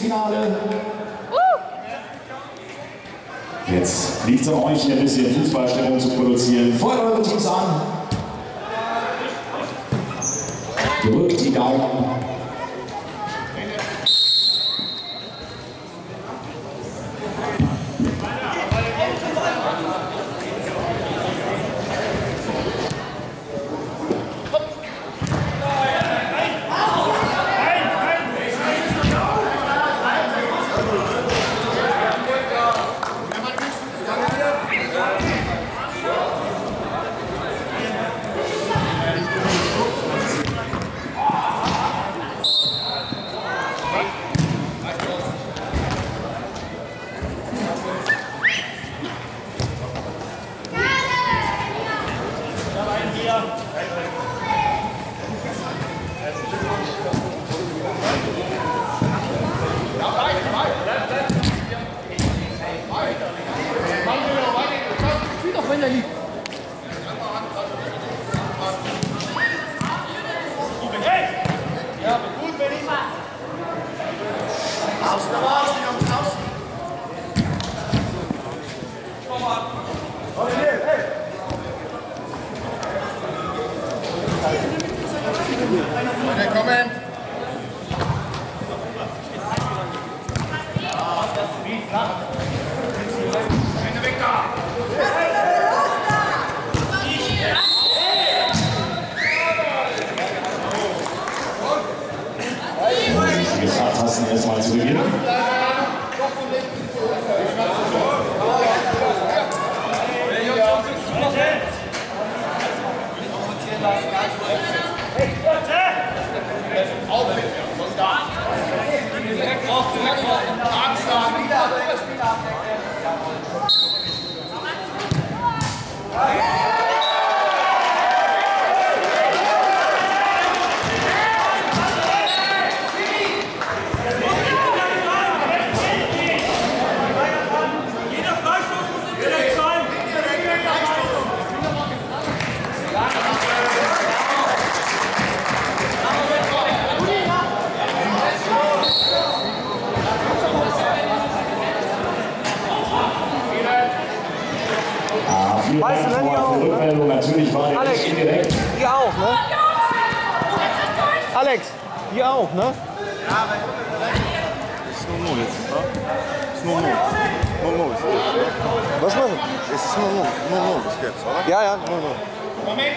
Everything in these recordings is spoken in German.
Finale. Jetzt liegt es an euch, ein bisschen Fußballstimmung zu produzieren. Feuert eure Teams an. Drückt die Daumen. 지나가. All 50. Let's go. Weißt du, schon die Rückmeldung. Natürlich war Alex, direkt. Auch, ne? Alex, die auch, ne? Ja, aber ist nur Not jetzt, ne? Ist nur Not. Nur Not ist jetzt. Was machen? Es ist nur Not. Nur Not ist jetzt, oder? Ja, ja, nur Not. Moment,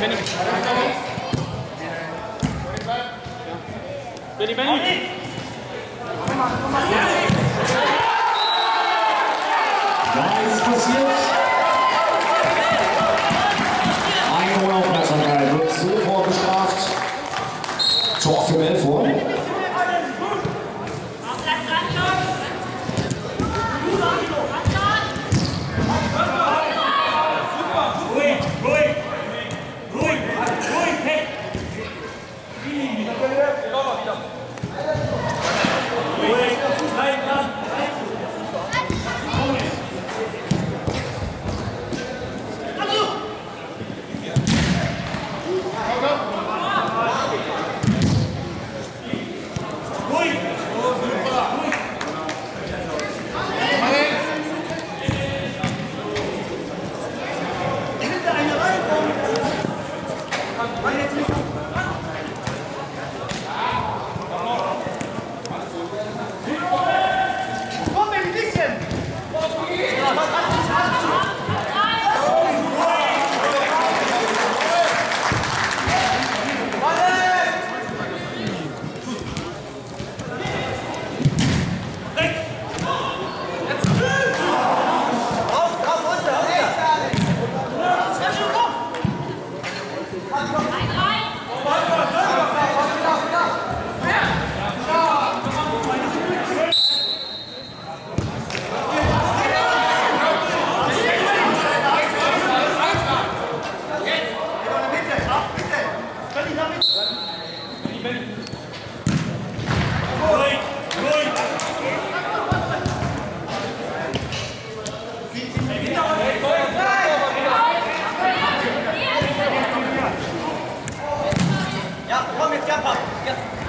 Benny, Benny. Da ist passiert.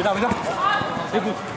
감사합니다.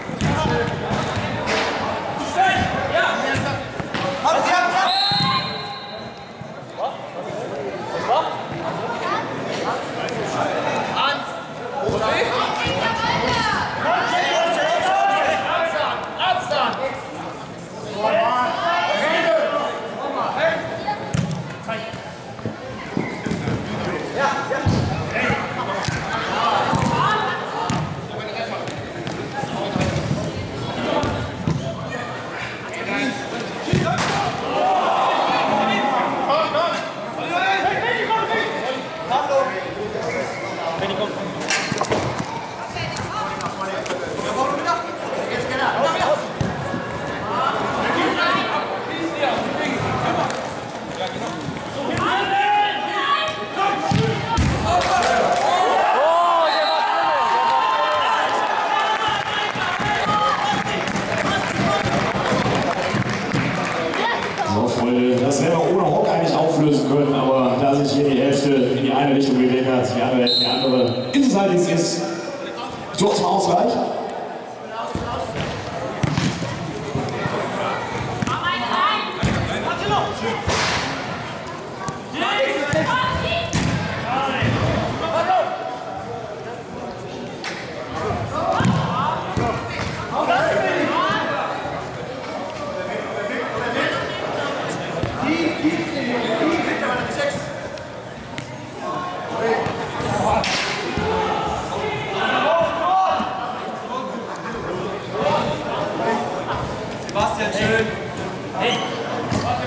In die eine Richtung bewegt hat, die andere in die andere innenseitig ist, Tor zum Ausgleich.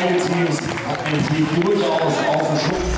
beide Teams hatten ein Team durchaus auf dem Schub.